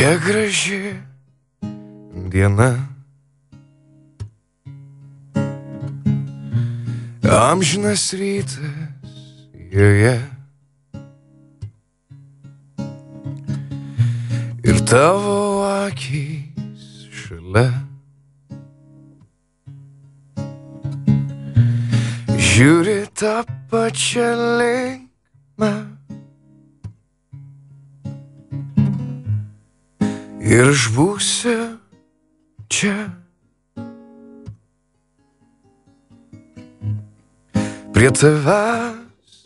Kokia graži diena. Amžinas rytas joje. Ir tavo akys šalia. Žiūri tą pačią linkmę. Ir aš būsiu čia. Prie tavęs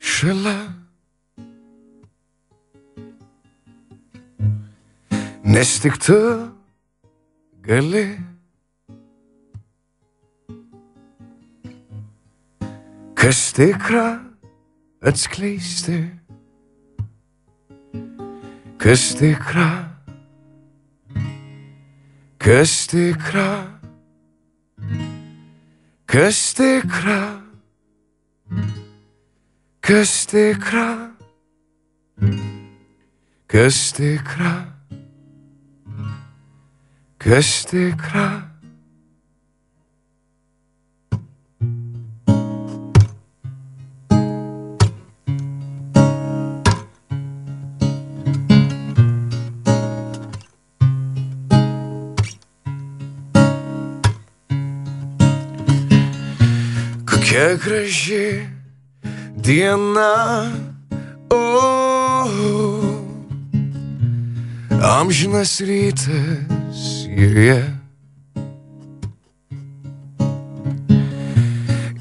šalia. Nes tik tu gali. Kas tikra atskleisti. Kas tikra. Kas tikra. Kas tikra. Kas tikra. Kas tikra. Kas tikra. Kokia graži diena, o, amžinas rytas joje.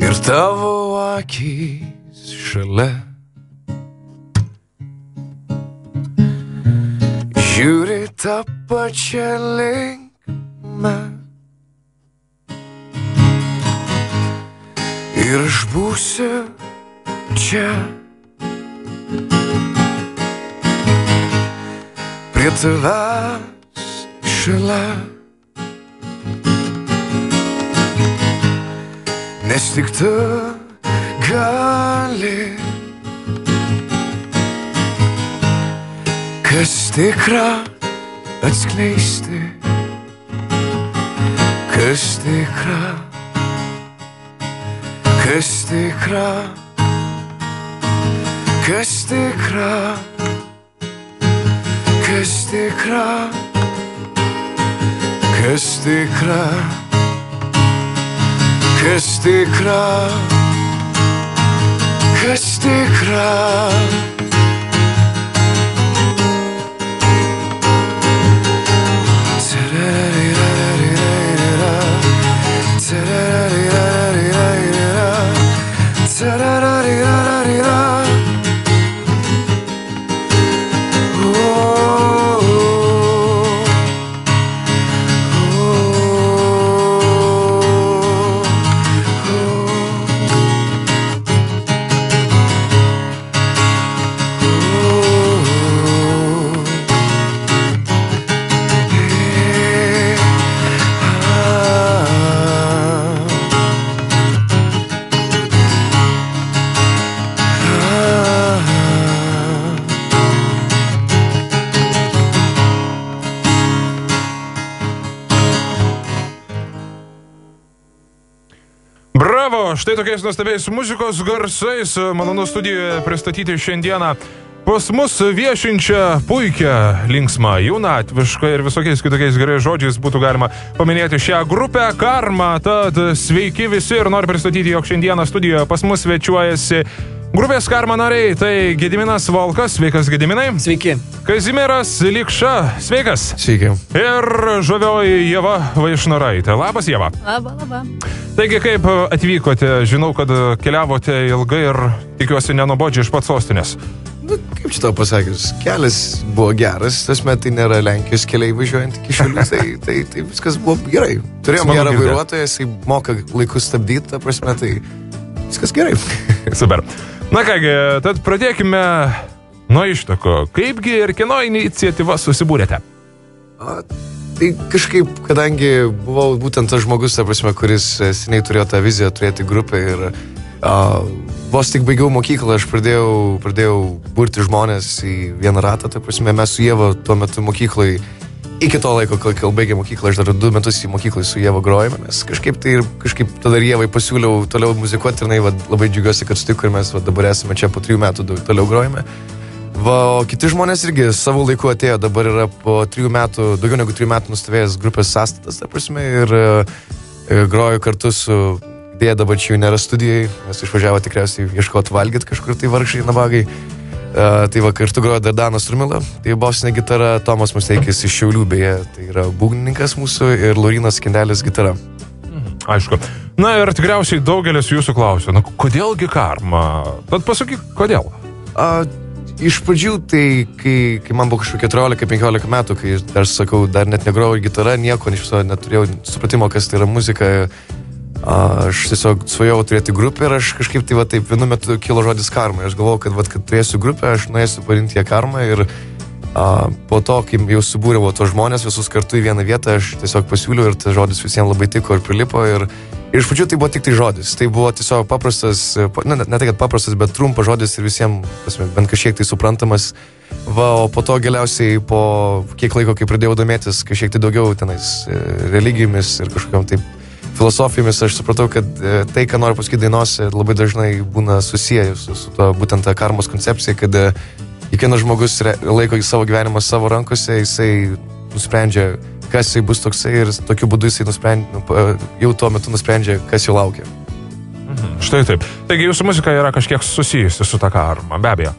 Ir tavo akys šalia. Žiūri tą pačią linkmę. Ir aš būsiu čia. Prie tavęs šalia. Nes tik tu gali. Kas tikra atskleisti. Kas tikra. Kas tikra, kas tikra, kas tikra, kas tikra, kas tikra, kas tikra. Bravo, štai tokiais nuostabiais muzikos garsais malonu studijoje pristatyti šiandieną pas mus viešinčią puikią, linksmą, jaunatvišką ir visokiais kitokiais gerais žodžiais būtų galima paminėti šią grupę Karma. Tad sveiki visi ir noriu pristatyti, jog šiandieną studijoje pas mus svečiuojasi Grupės Karma nariai, tai Gediminas Volkas, sveikas Gediminai. Sveiki. Kazimieras Likša, sveikas. Sveiki. Ir žavioji Jeva Vaišnoraitė. Labas, Jeva. Labą, labą. Taigi, kaip atvykote, žinau, kad keliavote ilgai ir tikiuosi nenubodžiai iš pats sostinės. Nu, kaip čia tau pasakius, kelias buvo geras, tas metai nėra Lenkijos keliai važiuojant iki šių, tai, tai, tai viskas buvo gerai. Turėjom Smagu gerą vairuotoją, jisai moka laiku stabdyti, ta prasme, tai viskas gerai. Super. Na kągi, tad pradėkime nuo ištako. Kaipgi ir kieno iniciatyva susibūrėte? A, tai kažkaip, kadangi buvau būtent tas žmogus, ta prasme, kuris e, seniai turėjo tą viziją turėti grupę ir a, vos tik baigiau mokyklą, aš pradėjau, pradėjau burti žmonės į vieną ratą, tai prasme, mes su Jėva tuo metu mokyklai, iki to laiko, kol, kol baigė mokyklą, aš dar du metus į mokyklą su Jėva grojame, mes kažkaip tai ir kažkaip tada Jėvai pasiūliau toliau muzikuoti ir jinai va, labai džiugiuosi, kad sutiko ir mes va, dabar esame čia po trijų metų toliau grojame. Va, o kiti žmonės irgi savo laiku atėjo, dabar yra po trijų metų, daugiau negu trijų metų nustovėjęs grupės sąstatas, ta prasme, ir e, groju kartu su dėja dabar čia jau nėra studijai, nes išvažiavo tikriausiai ieškoti valgyti kažkur tai vargšai nabagai. Uh, tai va kartu grojo dar Danas Rumila, tai bosinė gitara, Tomas Musteikis iš Šiaulių, beje, tai yra būgnininkas mūsų ir Laurinas Kindelis gitara. Mhm, aišku. Na ir tikriausiai daugelis jūsų klausia, na kodėlgi karma? Tad pasakyk, kodėl? Uh, iš pradžių, tai kai, kai man buvo kažkokie 14-15 metų, kai dar sakau, dar net negrojau gitarą, nieko iš viso neturėjau supratimo, kas tai yra muzika. Aš tiesiog svajojau turėti grupę ir aš kažkaip tai va taip vienu metu kilo žodis karma. Aš galvojau, kad, va, kad turėsiu grupę, aš nuėsiu pavadinti ją karma ir a, po to, kai jau subūriau tos žmonės visus kartu į vieną vietą, aš tiesiog pasiūliau ir tas žodis visiems labai tiko ir prilipo. Ir, ir iš pradžių tai buvo tik tai žodis. Tai buvo tiesiog paprastas, ne, ne tai kad paprastas, bet trumpas žodis ir visiems, pasme, bent kažkiek tai suprantamas. Va, o po to galiausiai, po kiek laiko, kai pradėjau domėtis kažkiek tai daugiau tenais e, religijomis ir kažkokiam taip filosofijomis aš supratau, kad e, tai, ką noriu pasakyti dainuose, labai dažnai būna susijęs su, su to būtent ta karmos koncepcija, kad e, kiekvienas žmogus laiko savo gyvenimą savo rankose, jisai nusprendžia, kas jisai bus toksai ir tokiu būdu jisai nusprendžia, nu, jau tuo metu nusprendžia, kas jo laukia. Mhm. Štai taip. Taigi jūsų muzika yra kažkiek susijusi su ta karma, be abejo.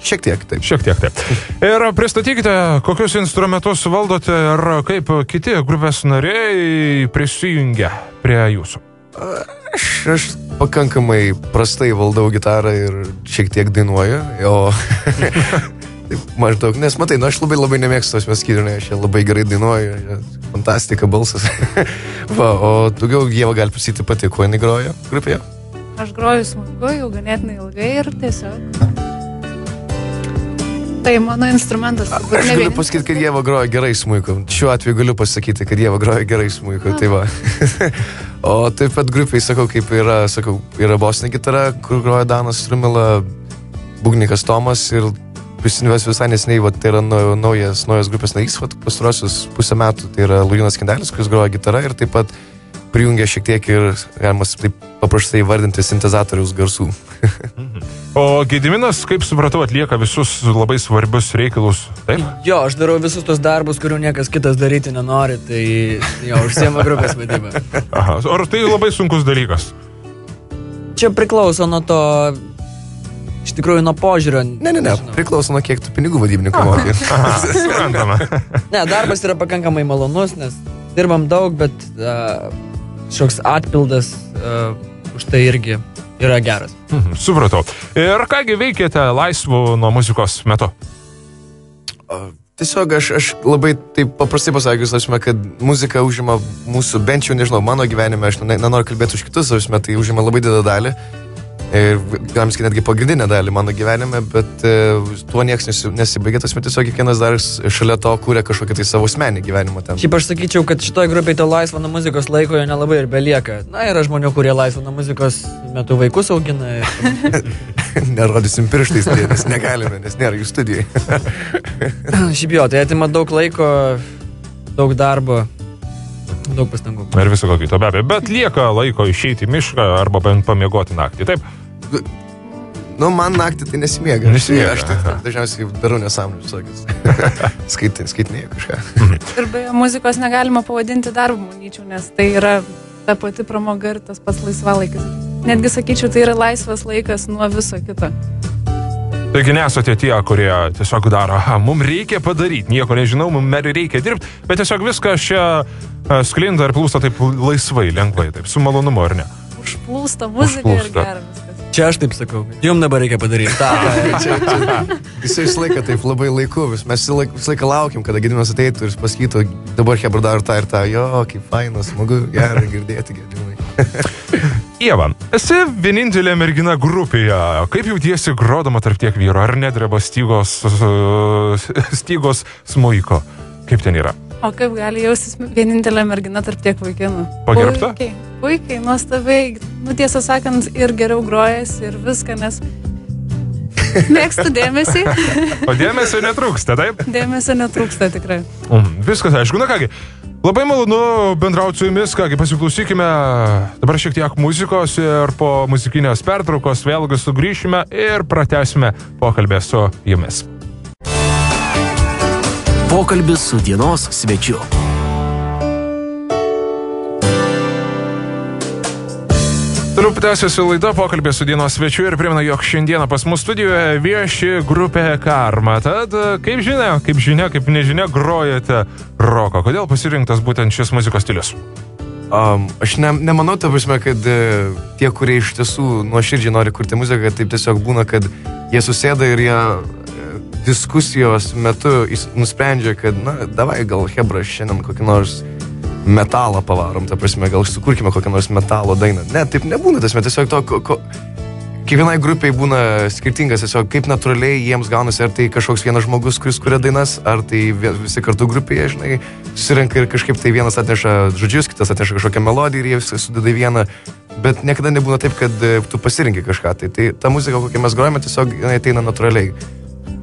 Šiek tiek taip. Šiek tiek taip. Ir pristatykite, kokius instrumentus valdote ir kaip kiti grupės nariai prisijungia prie jūsų. Aš, aš pakankamai prastai valdau gitarą ir šiek tiek dainuoju, o taip, maždaug, nes matai, nu, aš labai labai nemėgstu tos meskydinai, aš labai gerai dainuoju, fantastika balsas. Va, o daugiau Jėva gali pasakyti pati, kuo jinai groja grupėje. Aš groju smuiku jau ganėtinai ilgai ir tiesiog Tai mano instrumentas. Aš galiu pasakyti, kad Jėva groja gerai smuiku. Šiuo atveju galiu pasakyti, kad Jėva groja gerai smuiku. Tai va. o taip pat grupiai sakau, kaip yra, sakau, yra bosinė gitara, kur groja Danas Strumila, būgnikas Tomas ir prisiminimas visai nesiniai, tai yra naujas, naujas grupės narys, pastarosius pusę metų, tai yra Lujinas Kindelis, kuris groja gitarą ir taip pat prijungia šiek tiek ir, galima taip paprastai vardinti, sintezatoriaus garsų. o Gediminas, kaip supratau, atlieka visus labai svarbius reikalus, taip? Jo, aš darau visus tos darbus, kurių niekas kitas daryti nenori, tai jo, užsiema grupės vadybą. Aha, ar tai labai sunkus dalykas? Čia priklauso nuo to, iš tikrųjų nuo požiūrio. Ne, ne, ne, nežinau. priklauso nuo kiek tų pinigų vadybininkų mokai. Suprantama. ne, darbas yra pakankamai malonus, nes dirbam daug, bet uh, šioks atpildas uh, už tai irgi yra geras. Mhm, supratau. Ir kągi veikėte laisvų nuo muzikos metu? Tiesiog aš, aš labai taip paprastai pasakius, aš žinau, kad muzika užima mūsų, bent jau nežinau, mano gyvenime, aš nenoriu kalbėti už kitus, aš žinau, tai užima labai didelę dalį. Ir galim sakyti netgi pagrindinę dalį mano gyvenime, bet e, tuo niekas nesibaigia, tas metus tiesiog kiekvienas dar šalia to kūrė kažkokį tai savo asmenį gyvenimą ten. Šiaip aš sakyčiau, kad šitoje grupėje to laisvo nuo muzikos laiko jo nelabai ir belieka. Na, yra žmonių, kurie laisvo nuo muzikos metu vaikus augina. Ir... Nerodysim pirštais, nes negalime, nes nėra jų studijai. Šiaip jo, tai atima daug laiko, daug darbo daug pastangų. Ir viso ko kito be abejo. Bet lieka laiko išeiti į mišką arba bent pamiegoti naktį. Taip. Nu, man naktį tai nesimiega. Nesimiega. Aš tai dažniausiai darau nesąmonę visokius. Skaitai, skaitinėjau kažką. Mhm. ir beje, muzikos negalima pavadinti darbu, manyčiau, nes tai yra ta pati pramoga ir tas pats laisvalaikis. Netgi sakyčiau, tai yra laisvas laikas nuo viso kito. Taigi nesate tie, kurie tiesiog daro, aha, mums reikia padaryti, nieko nežinau, mums reikia dirbti, bet tiesiog viskas čia sklinda ir plūsta taip laisvai, lengvai, taip su malonumu, ar ne? Užplūsta muzika Užplūsta. ir geras. Čia aš taip sakau. Jums dabar reikia padaryti. Ta, čia, čia. Jisai visą laiką taip labai laiku, vis, mes visą laiką, visą laiką laukiam, kada Gedimas ateitų ir pasakytų, dabar Hebra daro tą ir tą, jo, kaip fainas, smagu, gerai girdėti Gedimai. Ieva, esi vienintelė mergina grupėje. Kaip jautiesi grodama tarp tiek vyro? Ar nedreba stygos, stygos smuiko? Kaip ten yra? O kaip gali jaustis vienintelė mergina tarp tiek vaikinų? Pagerbta? Puikiai, puikiai, nuostabiai. Nu, tiesą sakant, ir geriau grojas, ir viską, nes mėgstu dėmesį. O dėmesio netrūksta, taip? Dėmesio netrūksta tikrai. Mm, viskas aišku, na kągi. Labai malonu bendrauti su jumis, kągi pasiklausykime dabar šiek tiek muzikos ir po muzikinės pertraukos vėlgi sugrįšime ir pratęsime pokalbę su jumis. Pokalbis su dienos svečiu. Toliau tęsiasi laida pokalbė su dienos svečiu ir primenu, jog šiandieną pas mus studijoje vieši grupė Karma. Tad, kaip žinia, kaip žinia, kaip nežinia, grojate roko. Kodėl pasirinktas būtent šis muzikos stilius? Um, aš ne, nemanau, ta prasme, kad e, tie, kurie iš tiesų nuoširdžiai nori kurti muziką, taip tiesiog būna, kad jie susėda ir jie diskusijos metu jis nusprendžia, kad, na, davai gal Hebra šiandien kokį nors metalą pavarom, ta prasme, gal sukurkime kokią nors metalo dainą. Ne, taip nebūna, tas tiesiog to, ko, ko, kiekvienai grupiai būna skirtingas, tiesiog kaip natūraliai jiems gaunasi, ar tai kažkoks vienas žmogus, kuris kuria dainas, ar tai visi kartu grupėje, žinai, susirenka ir kažkaip tai vienas atneša žodžius, kitas atneša kažkokią melodiją ir jie viską sudeda į vieną, bet niekada nebūna taip, kad e, tu pasirinkai kažką. Tai, tai ta muzika, kokią mes grojame, tiesiog jinai ateina natūraliai.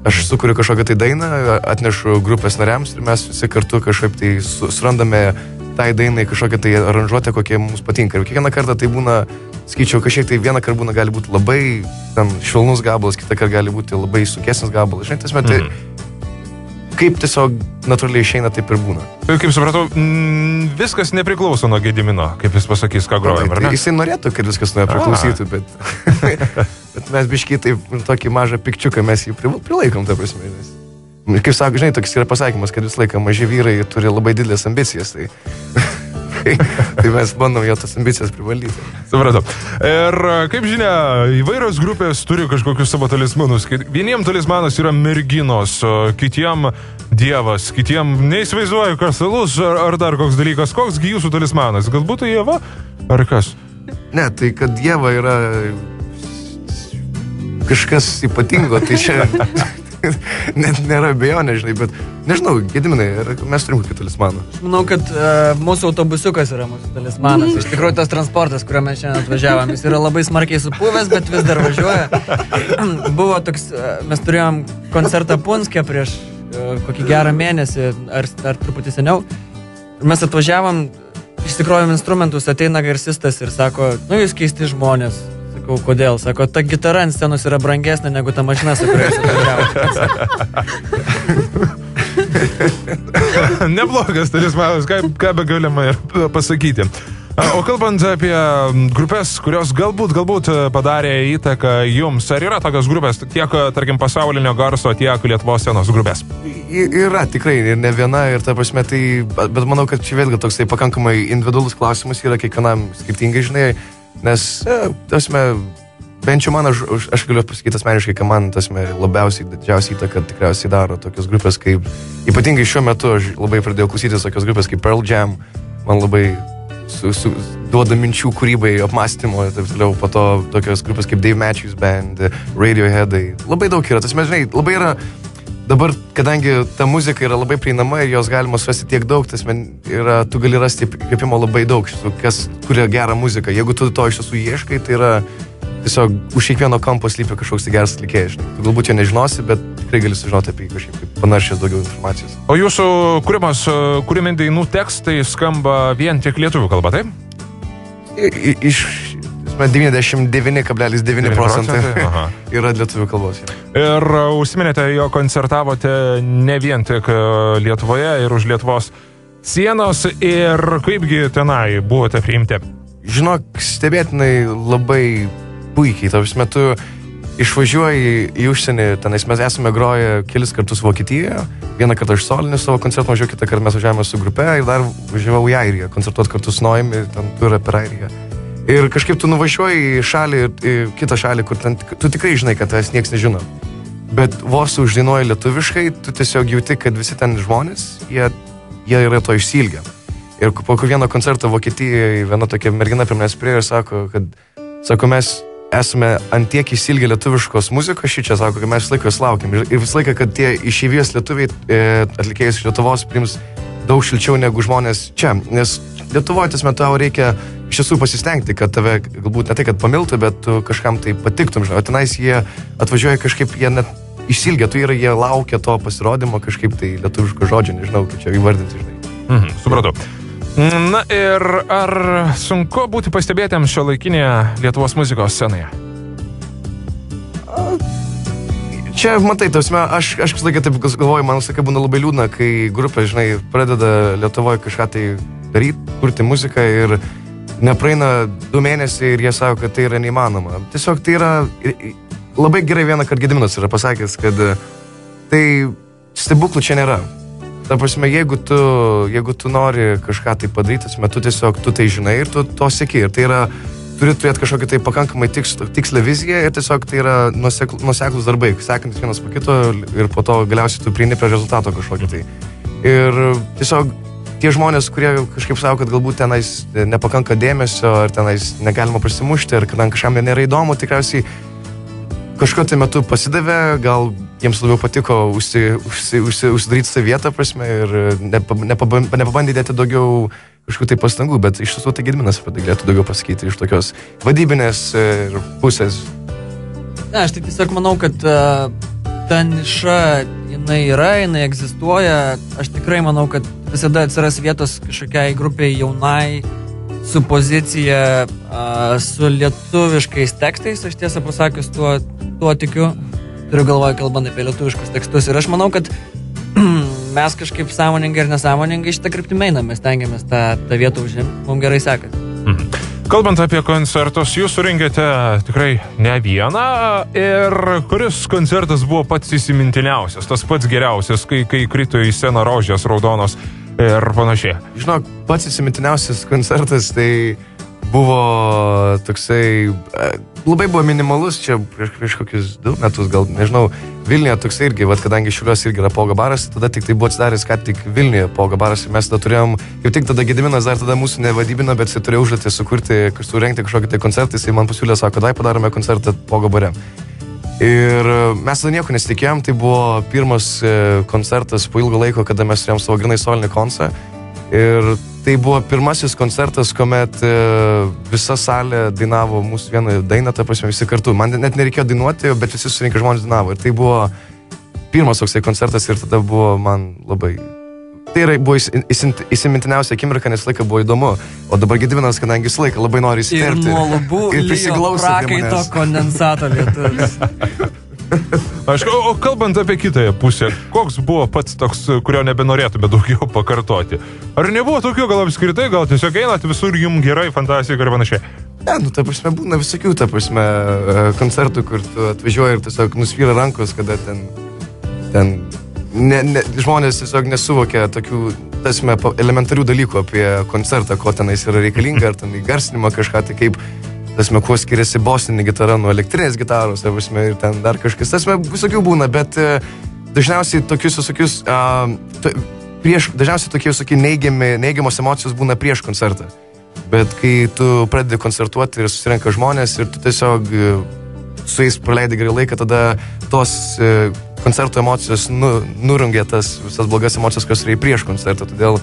Aš sukuriu kažkokią tai dainą, atnešu grupės nariams ir mes visi kartu kažkaip tai su- surandame tai dainai kažkokią tai aranžuotę, kokie mums patinka. Ir kiekvieną kartą tai būna, skaičiau, kažkiek tai vieną kartą būna gali būti labai ten švelnus gabalas, kitą kartą gali būti labai sunkesnis gabalas. Žinai, tas metai, Mhm. kaip tiesiog natūraliai išeina, taip ir būna. Tai kaip supratau, mm, viskas nepriklauso nuo Gedimino, kaip jis pasakys, ką grojam, ar Tai jisai norėtų, kad viskas nuo jo priklausytų, bet, bet mes biškiai taip tokį mažą pikčiuką mes jį pri- prilaikom, ta prasme. Nes, kaip sako, žinai, toks yra pasakymas, kad visą laiką maži vyrai turi labai didelės ambicijas, tai, tai, tai mes bandom jo tas ambicijas privaldyti. Supratau. Ir kaip žinia, įvairios grupės turi kažkokius savo talismanus. Vieniem talismanas yra merginos, kitiem dievas, kitiem neįsivaizduoju, kas alus ar, ar dar koks dalykas. Koksgi jūsų talismanas? Galbūt tai Jėva? Ar kas? Ne, tai kad Dieva yra kažkas ypatingo, tai čia net nėra abejonė, žinai, bet nežinau, gediminai, mes turim kokį talismaną. Aš manau, kad uh, mūsų autobusiukas yra mūsų talismanas. Iš tikrųjų, tas transportas, kuriuo mes šiandien atvažiavam, jis yra labai smarkiai supuvęs, bet vis dar važiuoja. Buvo toks, uh, mes turėjom koncertą Punskė prieš uh, kokį gerą mėnesį, ar, ar truputį seniau. Mes atvažiavam, išsikrovėm instrumentus, ateina garsistas ir sako, nu jūs keisti žmonės. Sakau, kodėl? Sako, ta gitara ant scenos yra brangesnė negu ta mašina, su kuria jūs atvažiavote. Neblogas talismanas, ką, ką be galima ir pasakyti. O kalbant apie grupės, kurios galbūt, galbūt padarė įtaką jums, ar yra tokios grupės, tiek, tarkim, pasaulinio garso, tiek Lietuvos scenos grupės? Y- Yra tikrai ir ne viena ir ta prasme tai, bet manau, kad čia vėlgi toksai pakankamai individualus klausimas yra kiekvienam skirtingai, žinai, nes, e, tasme, bent jau man, aš, aš- galiu pasakyti asmeniškai, kad man, tasme, labiausiai didžiausią įtaką tikriausiai daro tokios grupės kaip, ypatingai šiuo metu aš labai pradėjau klausytis tokios grupės kaip Pearl Jam, man labai su, su, duoda minčių kūrybai, apmąstymo ir taip toliau, po to tokios grupės kaip Dave Matthews Band, Radioheadai, labai daug yra, tas mes, žinai, labai yra Dabar, kadangi ta muzika yra labai prieinama ir jos galima surasti tiek daug, tas man yra, tu gali rasti įkvėpimo labai daug, kas kuria gerą muziką. Jeigu tu to iš tiesų ieškai, tai yra tiesiog už kiekvieno kampo slypi kažkoks tai geras atlikėjas. galbūt jo nežinosi, bet tikrai gali sužinoti apie jį kažkaip kaip panašias daugiau informacijos. O jūsų kūrimas, e, kūrimi dainų tekstai skamba vien tik lietuvių kalba, taip? I, iš 99,9 procentai yra lietuvių kalbos. Ir e, užsiminėte, jo koncertavote ne vien tik e, Lietuvoje ir už Lietuvos sienos. Ir kaipgi tenai buvote priimti? Žinok, stebėtinai labai puikiai. Tavs metu išvažiuoji į užsienį, tenais mes esame groję kelis kartus Vokietijoje. Vieną kartą iš solinių savo koncertų važiavau, kitą kartą mes važiavome su grupe ir dar važiavau į Airiją, koncertuoti kartu su Noimi, ten turą per Airiją. Ir kažkaip tu nuvažiuoji į šalį, į kitą šalį, kur ten, tu tikrai žinai, kad tavęs niekas nežino. Bet vos uždainuoji lietuviškai, tu tiesiog jauti, kad visi ten žmonės, jie, jie yra to išsilgę. Ir po kiekvieno koncerto Vokietijoje viena tokia mergina prie manęs priejo ir sako, kad, sako, mes esame antiek įsilgę lietuviškos muzikos šį čia, sako, kad mes visą laiką jos laukiam. Ir, ir visą laiką, kad tie išėvijos lietuviai, e, atlikėjus iš Lietuvos priims daug šilčiau negu žmonės čia. Nes Lietuvoje tas metu reikia iš tiesų pasistengti, kad tave galbūt ne tai, kad pamiltų, bet tu kažkam tai patiktum. Žinai. O tenais jie atvažiuoja kažkaip, jie net išsilgia, tu yra, jie laukia to pasirodymo kažkaip tai lietuviško žodžio, nežinau, kaip čia įvardinti, žinai. Mhm, supratau. Na ir ar sunku būti pastebėtėm šio laikinėje Lietuvos muzikos scenoje? Čia, matai, tasme, aš, aš visą laiką taip galvoju, man sakai, būna labai liūdna, kai grupė, žinai, pradeda Lietuvoje kažką tai daryti, kurti muziką ir nepraeina du mėnesiai ir jie sako, kad tai yra neįmanoma. Tiesiog tai yra labai gerai vieną kartą Gediminas yra pasakęs, kad tai stebuklų čia nėra. Ta prasme, jeigu tu, jeigu tu nori kažką tai padaryti, tas metu tiesiog tu tai žinai ir tu to sėki. Ir tai yra, turi turėti kažkokį tai pakankamai tiks, tikslę viziją ir tiesiog tai yra nusekl, nuseklus darbai, sekantis vienas po kito ir po to galiausiai tu prieini prie rezultato kažkokį tai. Ir tiesiog tie žmonės, kurie kažkaip savo, kad galbūt tenais nepakanka dėmesio, ar tenais negalima prasimušti, ar kad kažkam nėra įdomu, tikriausiai kažkuo tai metu pasidavė, gal jiems labiau patiko užsi, užsi, užsi, užsidaryti savo vietą, prasme, ir nepabandė nepaban, dėti daugiau kažkokių tai pastangų, bet iš tiesų tai Gedminas tai galėtų daugiau pasakyti iš tokios vadybinės pusės. Ne, aš tai tiesiog manau, kad uh, ta niša, jinai yra, jinai egzistuoja. Aš tikrai manau, kad visada atsiras vietos kažkokiai grupiai jaunai, su pozicija, uh, su lietuviškais tekstais, aš tiesą pasakius, tuo, tuo tikiu. Turiu galvoje, kalbant apie lietuviškus tekstus. Ir aš manau, kad mes kažkaip sąmoningai ir nesąmoningai šitą kryptimą einame, mes tengiamės tą, tą vietą užimti, mums gerai sekasi. Mhm. Kalbant apie koncertus, jūs surinkėte tikrai ne vieną ir kuris koncertas buvo pats įsimintiniausias, tas pats geriausias, kai, kai krito į sceną rožės raudonos ir panašiai. Žinok, pats įsimintiniausias koncertas tai buvo toksai, e, labai buvo minimalus, čia prieš, prieš kokius du metus, gal nežinau, Vilniuje toksai irgi, vat, kadangi šiulios irgi yra poga baras, tada tik tai buvo atsidaręs, ką tik Vilniuje poga baras ir mes tada turėjom, kaip tik tada Gediminas dar tada mūsų nevadybino, bet jis turėjo užduotį sukurti, surengti kažkokį tai koncertą, jisai man pasiūlė, sako, dai padarome koncertą poga bare. Ir mes tada nieko nesitikėjom, tai buvo pirmas e, koncertas po ilgo laiko, kada mes turėjom savo grinai solinį koncertą. Ir tai buvo pirmasis koncertas, kuomet e, visa salė dainavo mūsų vieną dainą, ta prasme visi kartu. Man net nereikėjo dainuoti, bet visi surinkę žmonės dainavo. Ir tai buvo pirmas toksai koncertas ir tada buvo man labai... Tai yra, buvo įsimintiniausia akimirka, nes laiką buvo įdomu. O dabar Gediminas, kadangi visą laiką labai nori įsiterpti. Ir nuo lubų ir prisiklausyti. Prakaito kondensato lietuvis. Aišku, o kalbant apie kitąją pusę, koks buvo pats toks, kurio nebenorėtume daugiau pakartoti? Ar nebuvo tokių, gal apskritai, gal tiesiog einat visur jums gerai, fantastika ir panašiai? Ne, nu, ta prasme, būna visokių, ta prasme, e, koncertų, kur tu atvažiuoji ir tiesiog nusvyra rankos, kada ten, ten ne, ne, žmonės tiesiog nesuvokia tokių, tasme, elementarių dalykų apie koncertą, ko tenais yra reikalinga, ar ten įgarsinimą kažką, tai kaip tasme, kuo skiriasi bosinė gitara nuo elektrinės gitaros, tasme, ir ten dar kažkas, tasme, visokių būna, bet e, dažniausiai tokius visokius, uh, to, prieš, dažniausiai tokie visokie neigiami, neigiamos emocijos būna prieš koncertą. Bet kai tu pradedi koncertuoti ir susirenka žmonės ir tu tiesiog e, su jais praleidai gerai laiką, tada tos uh, koncerto emocijos nu, nurungia tas visas blogas emocijas, kas yra prieš koncertą. Todėl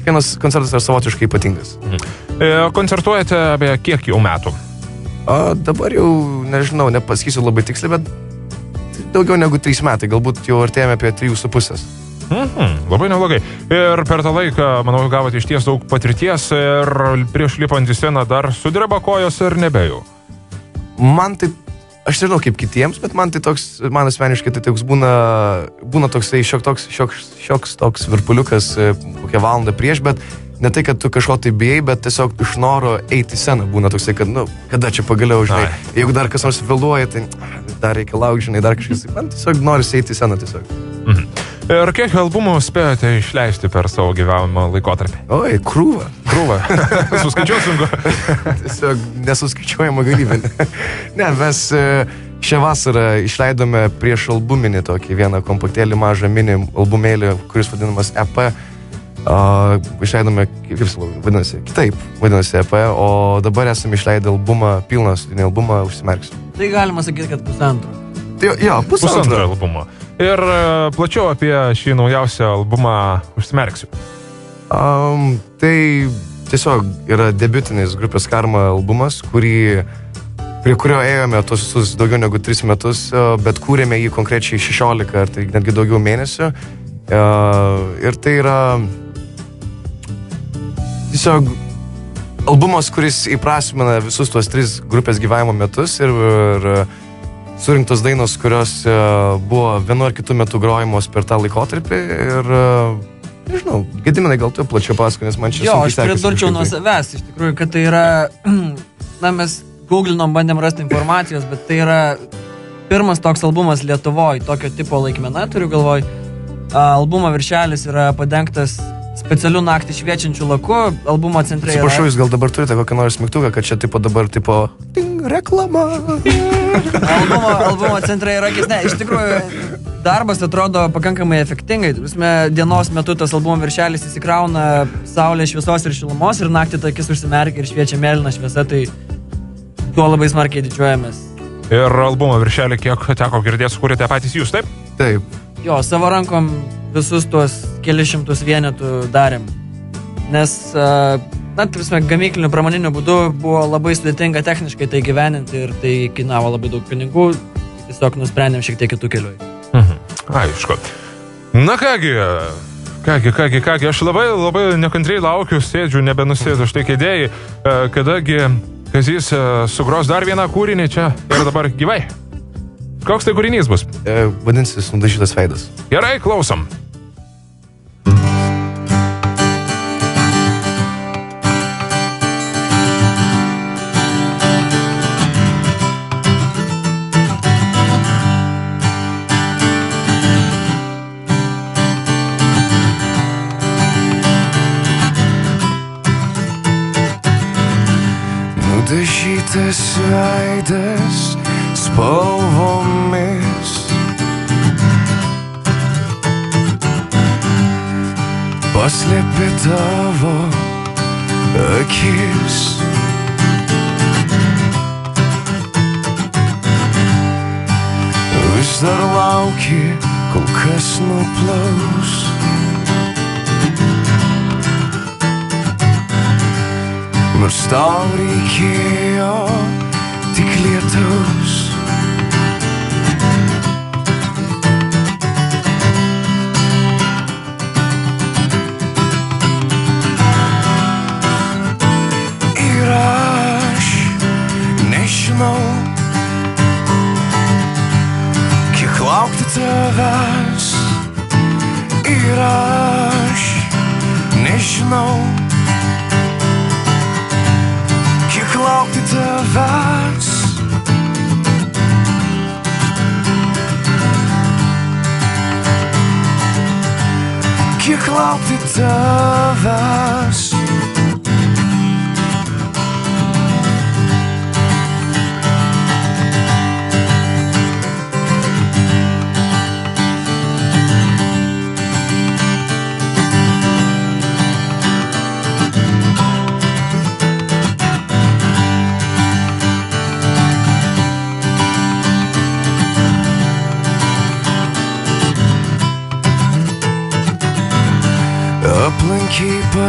kiekvienas koncertas yra savotiškai ypatingas. Mhm. E, koncertuojate apie kiek jau metų? O dabar jau, nežinau, nepasakysiu labai tiksliai, bet daugiau negu 3 metai, galbūt jau artėjame apie 3,5. Mhm, labai neblogai. Ir per tą laiką, manau, gavote iš ties daug patirties ir prieš lipant į sceną dar sudreba kojos ir nebejau. Man tai, aš nežinau kaip kitiems, bet man tai toks, man asmeniškai tai toks būna, būna toksai šiok toks, šiok, šioks toks virpuliukas e, kokią valandą prieš, bet ne tai, kad tu kažko tai bijai, bet tiesiog iš noro eiti į sceną būna toksai, kad, nu, kada čia pagaliau, žinai, Ai. jeigu dar kas nors vėluoja, tai dar reikia laukti, žinai, dar kažkas, man tiesiog nori eiti į sceną tiesiog. Mhm. Ir kiek albumų spėjote išleisti per savo gyvenimo laikotarpį? Oi, krūva. Krūva. Suskaičiuosim. Tiesiog nesuskaičiuojama galybė. ne, mes e, šią vasarą išleidome prieš albuminį tokį vieną kompaktėlį mažą mini albumėlį, kuris vadinamas EP. Uh, išleidome, kaip vadinasi, kitaip vadinasi EP, o dabar esame išleidę albumą, pilną studinį albumą, užsimerksiu. Tai galima sakyti, kad pusantro. Tai, jo, pusantro. Pusantro albumo. Ir plačiau apie šį naujausią albumą užsimerksiu. Um, tai tiesiog yra debutinis grupės Karma albumas, kurį, prie kurio ėjome tos visus daugiau negu 3 metus, uh, bet kūrėme jį konkrečiai 16 ar tai netgi daugiau mėnesių. Uh, ir tai yra tiesiog albumas, kuris įprasmina visus tuos tris grupės gyvavimo metus ir, ir surinktos dainos, kurios uh, buvo vienu ar kitu metu grojamos per tą laikotarpį. Ir, uh, nežinau, Gediminai, gal tu plačiau pasako, nes man čia Jo, aš pridurčiau nuo tai. savęs, iš tikrųjų, kad tai yra, na, mes googlinom, bandėm rasti informacijos, bet tai yra pirmas toks albumas Lietuvoje, tokio tipo laikmena, turiu galvoj. Albumo viršelis yra padengtas specialiu naktį šviečiančiu laku, albumo centre. Atsiprašau, jūs gal dabar turite kokį nors mygtuką, kad čia tipo dabar tipo ting, reklama. albumo, albumo centre yra akis. Ne, iš tikrųjų, darbas atrodo pakankamai efektingai. Prasme, dienos metu tas albumo viršelis įsikrauna saulės šviesos ir šilumos ir naktį ta akis užsimerkia ir šviečia mėlyna šviesa, tai tuo labai smarkiai didžiuojamės. Ir albumo viršelį, kiek teko girdėti, sukūrėte patys jūs, taip? Taip. Jo, savo rankom visus tuos kelišimtus vienetų darėm. Nes, a, na, prasme, gamykliniu pramoniniu būdu buvo labai sudėtinga techniškai tai gyveninti ir tai kainavo labai daug pinigų. Tiesiog nusprendėm šiek tiek kitų kelių. Mhm. Aišku. Na kągi, kągi, kągi, kągi, aš labai, labai nekantriai laukiu, sėdžiu, nebenusėdu štai kėdėjai, e, kadagi Kazys e, sugros dar vieną kūrinį čia ir dabar gyvai. Koks tai kūrinys bus? E, vadinsis nudažytas veidas. Gerai, klausom. Nudažytas veidas spalvomis. Paslėpė tavo akis. Vis dar lauki, kol kas nuplaus. Nors tau reikėjo tik lietaus. Ir aš nežinau, kiek laukti tavęs. Ir aš nežinau, laukti tavęs. Kiek laukti tavęs. Aplankiai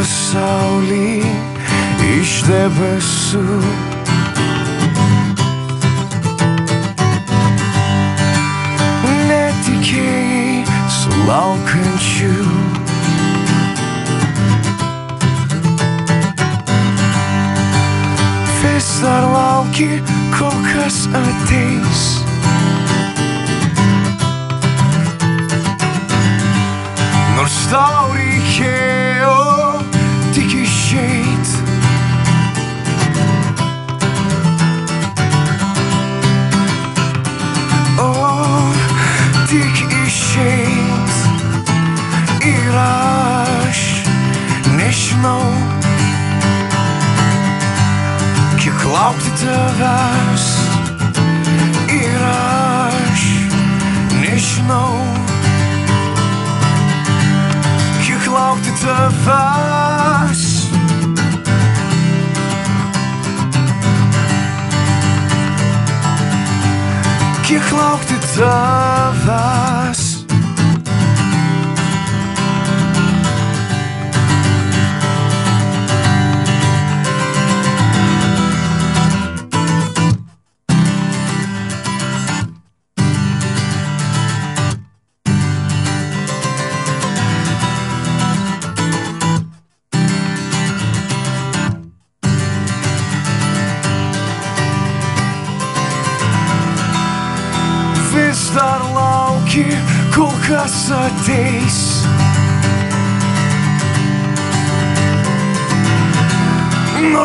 pasaulį iš debesų. Netikėjai sulaukančių. Vis dar lauki, kol kas ateis. Nors tau reikėjo nežinau, kiek laukti tavęs. Ir aš nežinau kiek laukti tavęs. Kiek laukti tavęs.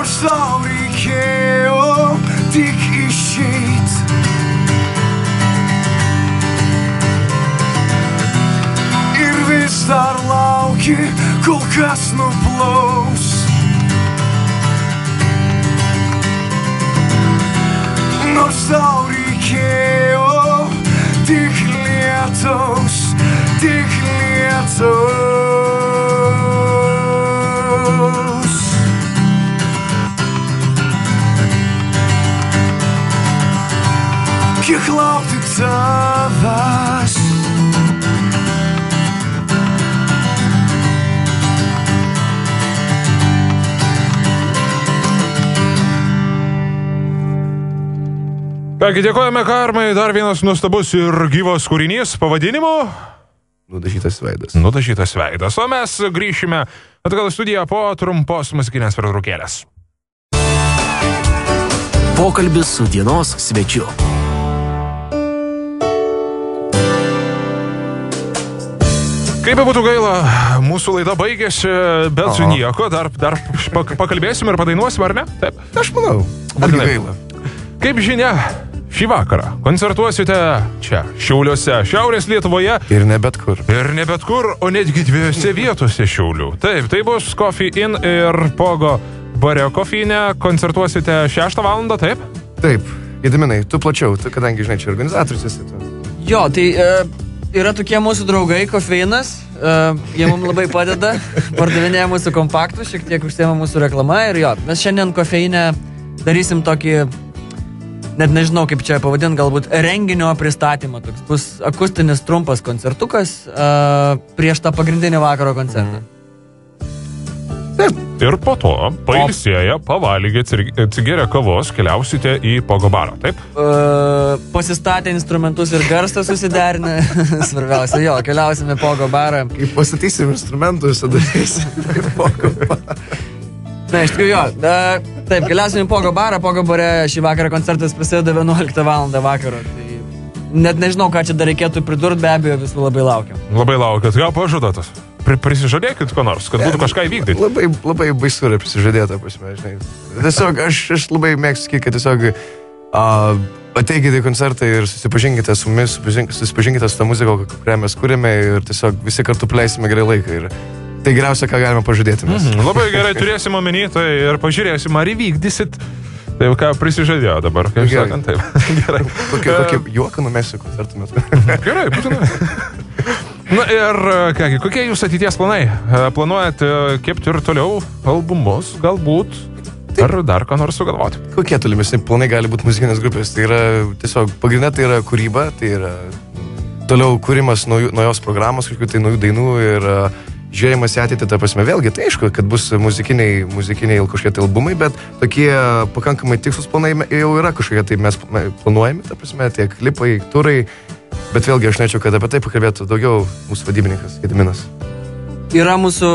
Nors tau reikėjo tik išeit. Ir vis dar lauki, kol kas nuplaus. Nors tau reikėjo tik lietaus, tik lietaus. Kiek laukti tavęs? Kągi, dėkojame Karmai, dar vienas nuostabus ir gyvas kūrinys pavadinimu Nudažytas veidas. Nudažytas veidas. O mes grįšime atgal į studiją po trumpos muzikinės pertraukėlės. Pokalbis su dienos svečiu. Kaip būtų gaila, mūsų laida baigėsi, bet su Aha. nieko, dar, dar pak- pakalbėsim ir padainuosim, ar ne? Taip. Aš manau. Būtų gaila. Kaip žinia, šį vakarą koncertuosite čia, Šiauliuose, Šiaurės Lietuvoje Ir ne bet kur. ir ne bet kur, o netgi dviejose vietose Šiaulių. Taip, tai bus Coffee In ir Pogo bare Kofeinė. Koncertuosite 6 val. taip? Taip, Gediminai, tu plačiau, tu kadangi žinai, čia organizatorius esi tu. Jo, tai e, yra tokie mūsų draugai, kofeinas, e, jie mums labai padeda, pardavinėja mūsų kompaktus, šiek tiek užsiema mūsų reklama ir jo, mes šiandien kofeinę darysim tokį, net nežinau kaip čia pavadinti, galbūt renginio pristatymą, toks bus akustinis trumpas koncertukas e, prieš tą pagrindinį vakaro koncertą. Ir po to, pailsėję, pavalgę, atsigėrę kavos, keliausite į Pogo barą, taip? Uh, pasistatę instrumentus ir garsą susiderinę. Svarbiausia, jo, keliausime pogo barą. Kai pastatysim instrumentus, tada darysim. Na, iš tikrųjų, jo. Da, taip, keliausime į pogo barą. Pogo bare šį vakarą koncertas prasideda 11 val. vakaro. Tai net nežinau, ką čia dar reikėtų pridurti, be abejo, visų labai laukiam. Labai laukiat, gal pažadotas. Pri, prisižadėkit ko nors, kad būtų kažką įvykdyti. Labai, labai baisu yra prisižadėta, prasme, žinai. Tiesiog aš, aš labai mėgstu sakyti, kad tiesiog uh, ateikite į koncertą ir susipažinkite su mumis, susipažink- susipažinkite su tą muziką, kurią mes kūrėme ir tiesiog visi kartu pleisime gerai laiką. Ir tai geriausia, ką galime pažadėti mes. Mhm, Labai gerai turėsim omeny tai ir pažiūrėsim, ar įvykdysit. Tai ką prisižadėjo dabar, kaip sakant, taip. Gerai. Kokį, kokį juoką numesiu koncertų metu. Gerai, būtinai. Na ir e, kągi, kokie jūsų ateities planai? E, Planuojate kepti ir toliau albumus, galbūt, ar dar ką nors sugalvoti? Kokie tolimesni planai gali būti muzikinės grupės? Tai yra tiesiog pagrindė tai yra kūryba, tai yra toliau kūrimas naujos programos, kažkokių tai naujų dainų ir uh, žiūrėjimas į ateitį, ta prasme, vėlgi, tai aišku, kad bus muzikiniai, muzikiniai kažkokie tai albumai, bet tokie pakankamai tikslus planai jau yra kažkokie, tai mes me- planuojame, ta prasme, tiek klipai, turai, bet vėlgi aš norėčiau, kad apie tai pakalbėtų daugiau mūsų vadybininkas Gediminas. Yra mūsų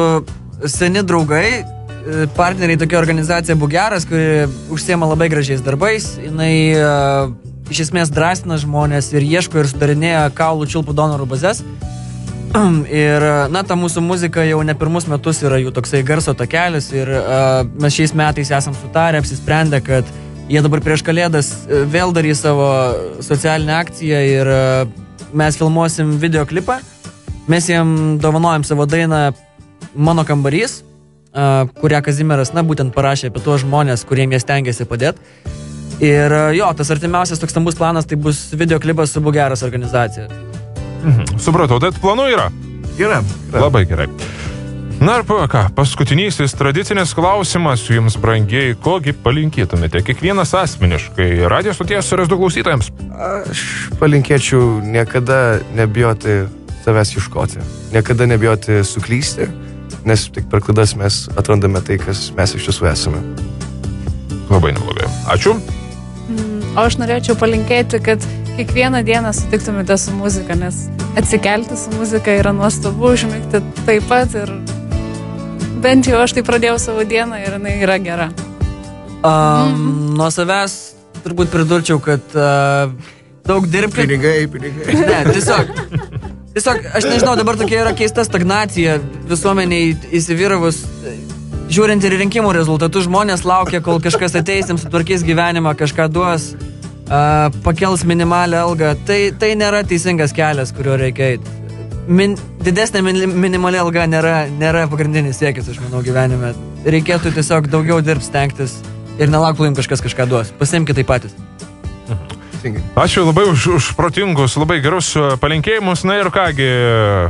seni draugai, e, partneriai tokia organizacija Bugeras, kuri užsiema labai gražiais darbais. Jis iš esmės drąsina žmonės ir ieško ir sudarinėja kaulų čiulpų donorų bazės. Ir, na, ta mūsų muzika jau ne pirmus metus yra jų toksai garso takelis ir uh, mes šiais metais esam sutarę, apsisprendę, kad jie dabar prieš kalėdas e, vėl darys savo socialinę akciją ir uh, mes filmuosim videoklipą. Mes jiem dovanojam savo dainą Mano kambarys, uh, kurią Kazimieras, na, būtent parašė apie tuos žmonės, kuriem jie stengiasi padėti. Ir jo, tas artimiausias toks stambus planas tai bus videoklipas su Bugeras organizacija. Mhm. Supratau, tai planų yra. Gerai. Labai gerai. Na ir ką, paskutinysis tradicinis klausimas jums, brangiai, kogi palinkėtumėte kiekvienas asmeniškai radio stoties RSD klausytojams? Aš palinkėčiau niekada nebijoti savęs ieškoti, niekada nebijoti suklysti, nes tik per klaidas mes atrandame tai, kas mes iš tiesų esame. Labai neblogai. Ačiū. O aš norėčiau palinkėti, kad kiekvieną dieną sutiktumėte su muzika, nes atsikelti su muzika yra nuostabu, užmigti taip pat ir bent jau aš tai pradėjau savo dieną ir jinai yra gera. Um, nuo savęs turbūt pridurčiau, kad uh, daug dirbti. Pinigai, pinigai. Ne, tiesiog Tiesiog, aš nežinau, dabar tokia yra keista stagnacija visuomeniai įsivyravus. Žiūrint ir rinkimų rezultatus, žmonės laukia, kol kažkas ateis, jiems sutvarkys gyvenimą, kažką duos, uh, pakels minimalę algą. Tai, tai nėra teisingas kelias, kuriuo reikia eiti. Min, didesnė min, minimali alga nėra, nėra pagrindinis siekis, aš manau, gyvenime. Reikėtų tiesiog daugiau dirbti, stengtis ir nelaukti, jums kažkas kažką duos. Pasimkite tai patys. Teisingai. Ačiū labai už, už protingus, labai gerus palinkėjimus. Na ir kągi,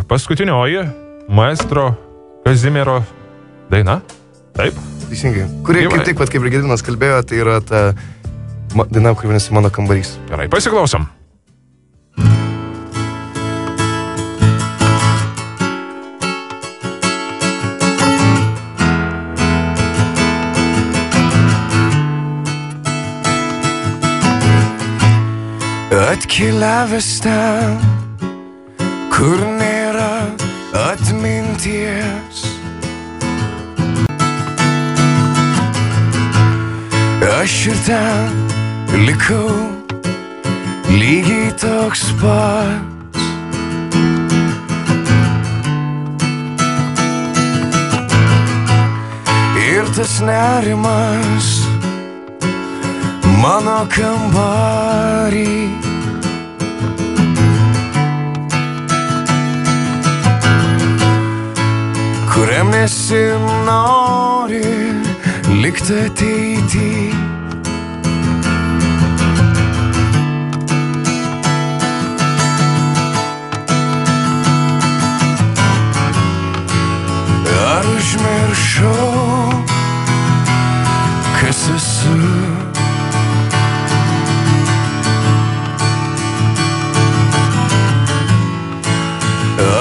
paskutinioji maestro Kazimiero daina. Taip. Teisingai. Kurie kaip tik, vat, kaip ir Gedinas kalbėjo, tai yra ta daina, kuri vadinasi mano kambarys. Gerai, pasiklausom. Atkeliavęs ten, kur nėra atminties. Aš ir ten likau lygiai toks pats. Ir tas nerimas mano kambarį. kuriam nesinori likti ateitį. Ar užmiršau, kas esu?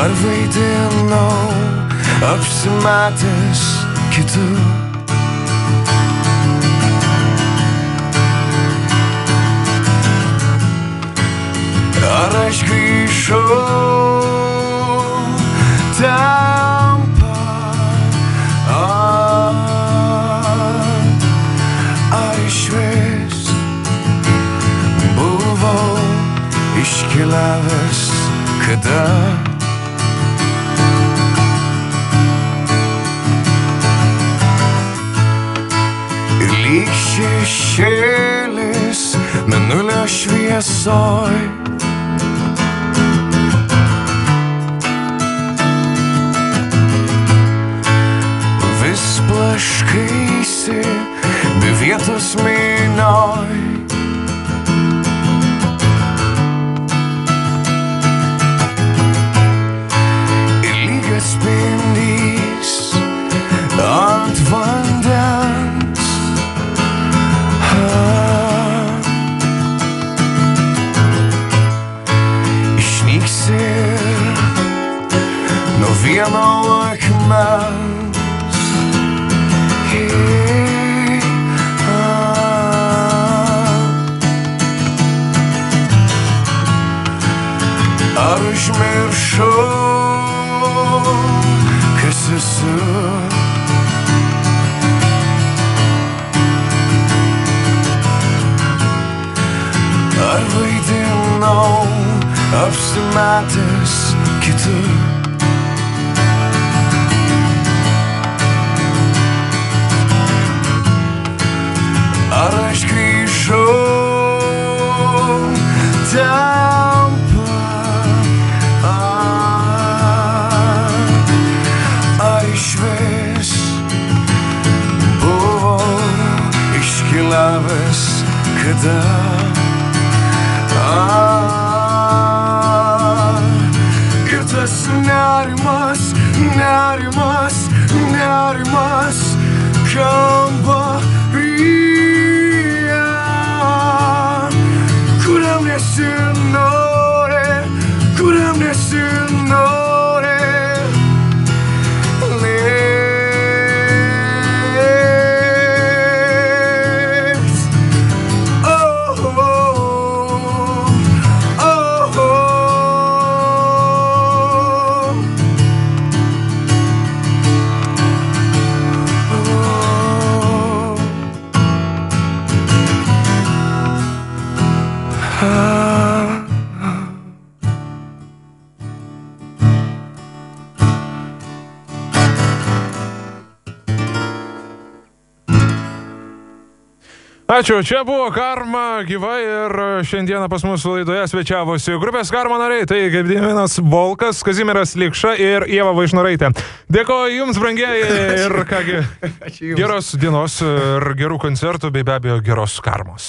Ar vaidinau apsimetęs kitų? Ar aš grįžau ten pat? Ar, ar iš vis buvau iškeliavęs kada? Šešėlis menulio šviesoj. Vis blaškaisi, be vietos minoj. Ar užmiršau, kas esu? Ar vaidinau apsimetęs kitur? Ar kada? Ar ir tas nerimas, nerimas, nerimas kambaryje, Ačiū, čia buvo Karma gyvai ir šiandieną pas mūsų laidoje svečiavosi grupės Karma nariai, tai Gediminas Volkas, Kazimiras Likša ir Ieva Vaišnaraitė. Dėkoju Jums, brangieji, ir kągi, geros dienos ir gerų koncertų, bei be abejo geros karmos.